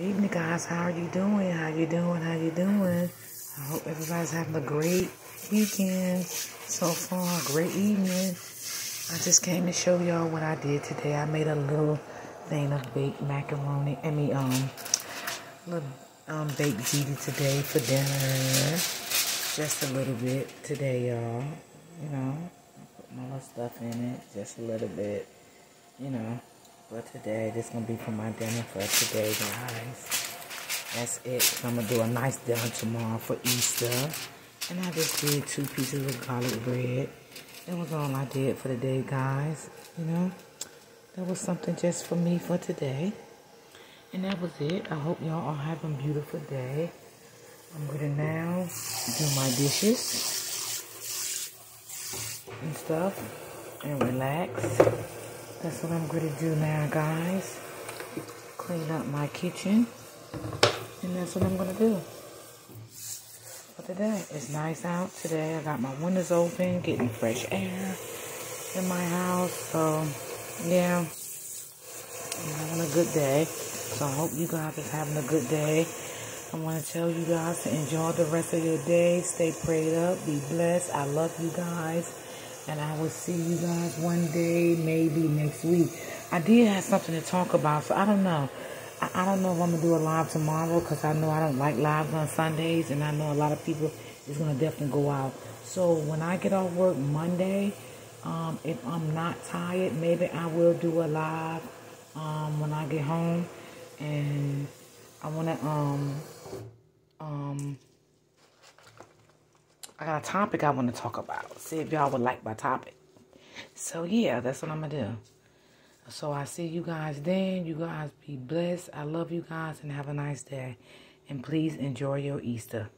evening, guys. How are you doing? How you doing? How you doing? I hope everybody's having a great weekend so far. Great evening. I just came to show y'all what I did today. I made a little thing of baked macaroni. I mean, um, little um baked ziti today for dinner. Just a little bit today, y'all. You know, I put my little stuff in it, just a little bit. You know. But today, this is gonna be for my dinner for today, guys. That's it. I'm gonna do a nice dinner tomorrow for Easter. And I just did two pieces of garlic bread. That was all I did for the day, guys. You know, that was something just for me for today. And that was it. I hope y'all are having a beautiful day. I'm gonna now do my dishes and stuff and relax. That's what I'm going to do now, guys. Clean up my kitchen. And that's what I'm going to do for today. It's nice out today. I got my windows open, getting fresh air in my house. So, yeah, I'm having a good day. So I hope you guys are having a good day. I want to tell you guys to enjoy the rest of your day. Stay prayed up. Be blessed. I love you guys and I will see you guys one day, maybe next week. I did have something to talk about, so I don't know. I, I don't know if I'm gonna do a live tomorrow because I know I don't like lives on Sundays, and I know a lot of people is gonna definitely go out. So when I get off work Monday, um, if I'm not tired, maybe I will do a live um, when I get home, and I wanna um um I got a topic I want to talk about. See if y'all would like my topic. So yeah, that's what I'm gonna do. So I see you guys then. You guys be blessed. I love you guys and have a nice day. And please enjoy your Easter.